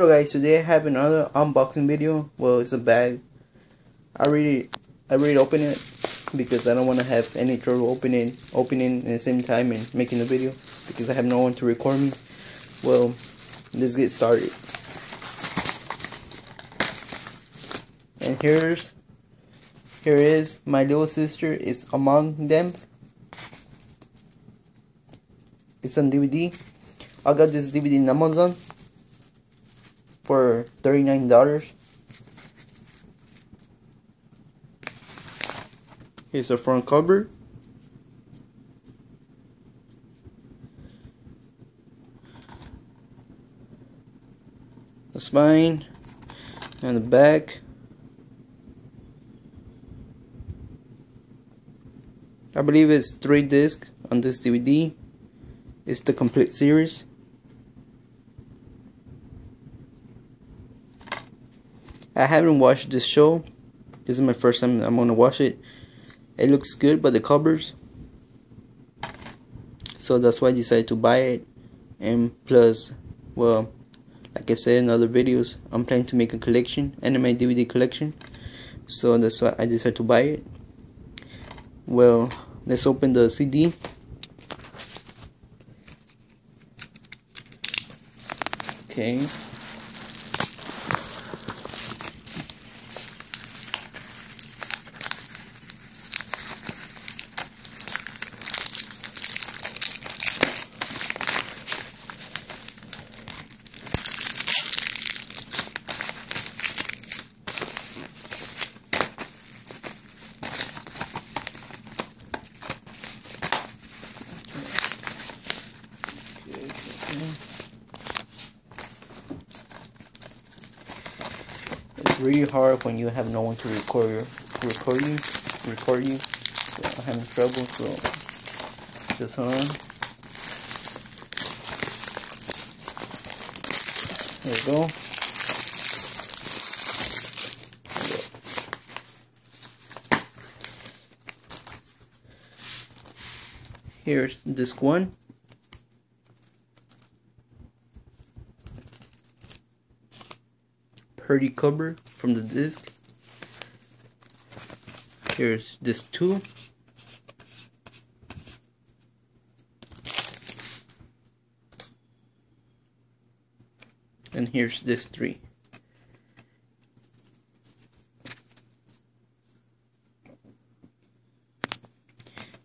Hello guys, today I have another unboxing video. Well, it's a bag. I really, I really open it because I don't want to have any trouble opening, opening at the same time and making the video because I have no one to record me. Well, let's get started. And here's, here is my little sister is among them. It's on DVD. I got this DVD in Amazon for $39. Here's the front cover. The spine and the back. I believe it's three discs on this DVD. It's the complete series. I haven't watched this show. This is my first time I'm gonna watch it. It looks good by the covers. So that's why I decided to buy it. And plus, well, like I said in other videos, I'm planning to make a collection, anime DVD collection. So that's why I decided to buy it. Well, let's open the CD. Okay. It's really hard when you have no one to record you, record you record you. So I'm having trouble so just on. There we go. Here's disc one. Pretty cover from the disc. Here's disc 2. And here's disc 3.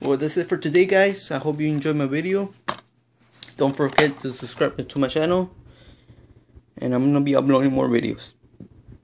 Well, that's it for today, guys. I hope you enjoyed my video. Don't forget to subscribe to my channel. And I'm going to be uploading more videos.